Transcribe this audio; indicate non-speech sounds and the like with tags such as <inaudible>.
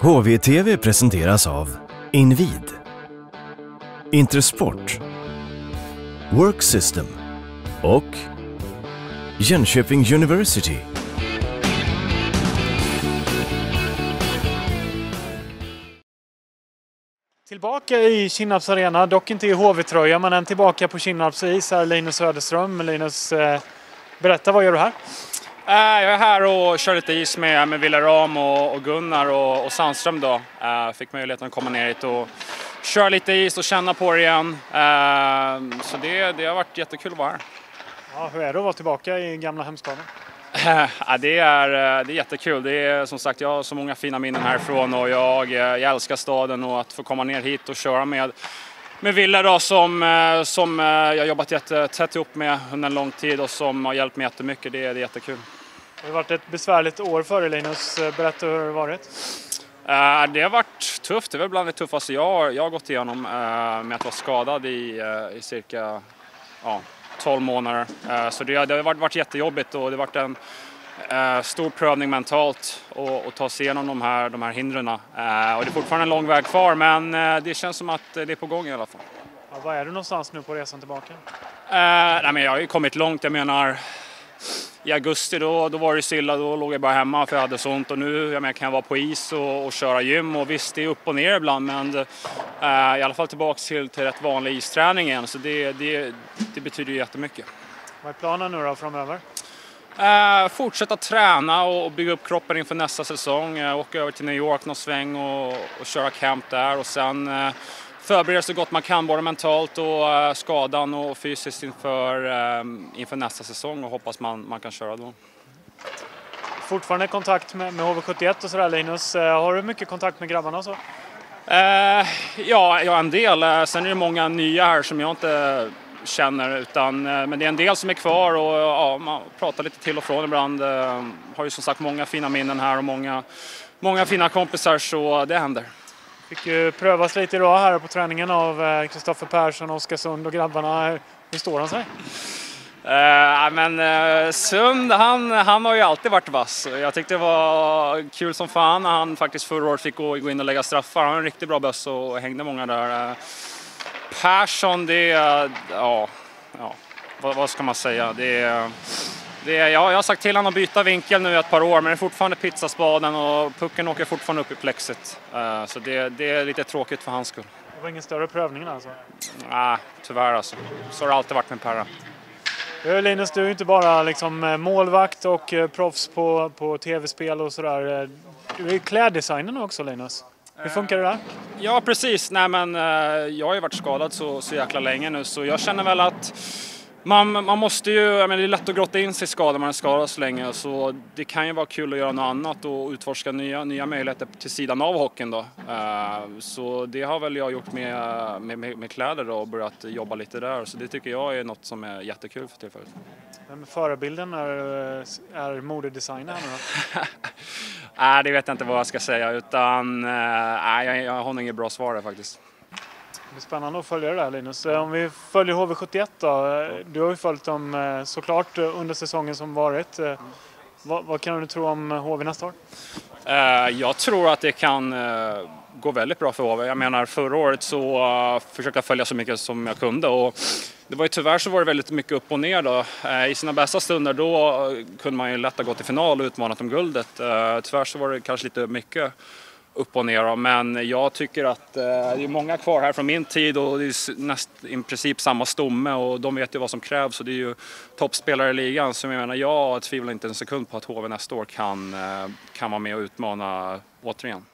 HVTV presenteras av Invid Intersport Worksystem och Jönköping University. Tillbaka i Kinnarps arena, dock inte i HV-tröja, men än tillbaka på Kinnarps is. Här är Linus Söderström. Linus, eh, berätta, vad gör du här? Eh, jag är här och kör lite is med, med Wille Ram och, och Gunnar och, och Sandström då. Uh, fick möjligheten att komma ner hit och köra lite is och känna på det igen. Uh, så det, det har varit jättekul att vara här. Ja, hur är det att vara tillbaka i gamla hemstaden? ja, det, är, det är jättekul. Det är som sagt, jag har så många fina minnen härifrån och jag, jag älskar staden och att få komma ner hit och köra med med Wille då som, som jag jobbat jättetätt ihop med under en lång tid och som har hjälpt mig jättemycket. Det, det är jättekul. Det har varit ett besvärligt år för dig Linus. Berätta hur det har varit. Uh, det har varit tufft. Det är väl bland det tuffaste jag har, jag har gått igenom uh, med att vara skadad i, uh, i cirka ja, 12 månader. så det, det har varit, varit jättejobbigt och det har varit en stor prövning mentalt att ta sig igenom de här, de här hindren. och det är fortfarande en lång väg kvar men det känns som att det är på gång i alla fall. Ja, var är du någonstans nu på resan tillbaka? nej, men jag har ju kommit långt. Jag menar i augusti då, då var det stilla, då låg jag bara hemma för jag hade så ont och nu jag menar, kan jag vara på is och, och köra gym och visst det är upp och ner ibland men äh, i alla fall tillbaks till, till rätt vanlig isträning igen så det, det, det betyder ju jättemycket. Vad är planen nu då framöver? Uh, fortsätta träna och bygga upp kroppen inför nästa säsong. Uh, åka över till New York någon sväng och, och köra camp där och sen uh, förbereda så gott man kan både mentalt och uh, skadan och fysiskt inför, um, inför nästa säsong och hoppas man, man kan köra då. Fortfarande kontakt med, med HV71 och sådär Linus. Uh, har du mycket kontakt med grabbarna och så? Uh, ja, ja, en del. Sen är det många nya här som jag inte känner utan men det är en del som är kvar och ja, man pratar lite till och från ibland. Har ju som sagt många fina minnen här och många, många fina kompisar så det händer. Fick ju prövas lite idag här på träningen av eh, Kristoffer Persson, Oskarsund och grabbarna. Hur står han sig? Uh, men uh, Sund, han, han har ju alltid varit vass. Jag tyckte det var kul som fan när han faktiskt förra året fick gå, gå in och lägga straffar. Han har en riktigt bra böss och hängde många där. Uh, Persson, det är, ja, ja vad, vad, ska man säga? Det är, det är, ja, jag har sagt till honom att byta vinkel nu i ett par år men det är fortfarande pizzaspaden och pucken åker fortfarande upp i plexit. Uh, så det, det, är lite tråkigt för hans skull. Det var ingen större prövning alltså? Nej, tyvärr alltså. Så har det alltid varit med Perra. Linus, du är inte bara liksom målvakt och proffs på, på tv-spel och sådär. Du är kläddesignen också Linus. Hur funkar det där? Ja precis, nej men jag har ju varit skadad så, så jäkla länge nu så jag känner väl att man, man måste ju, jag menar, det är lätt att grotta in sig i skador, man har skadat så länge så det kan ju vara kul att göra något annat och utforska nya, nya möjligheter till sidan av hockeyn då. Uh, så det har väl jag gjort med, med, med, kläder då och börjat jobba lite där så det tycker jag är något som är jättekul för tillfället. Vem förebilden är, är modedesigner nu då? <laughs> Nej, det vet jag inte vad jag ska säga utan nej, jag, jag har nog inget bra svar där faktiskt. Det blir spännande att följa det där Linus. Eh, om vi följer HV71 då. Eh, du har ju följt dem eh, såklart under säsongen som varit. Vad, vad, kan du tro om HV nästa år? Jag tror att det kan gå väldigt bra för HV. Jag menar förra året så försökte jag följa så mycket som jag kunde och det var ju tyvärr så var det väldigt mycket upp och ner då. I sina bästa stunder då kunde man ju lätt ha gått till final och utmanat om guldet. Tyvärr så var det kanske lite mycket upp och ner. Men jag tycker att eh, det är många kvar här från min tid och det är näst, i princip samma stomme och de vet ju vad som krävs och det är ju toppspelare i ligan. Så jag menar, jag tvivlar inte en sekund på att HV nästa år kan, eh, kan vara med och utmana återigen.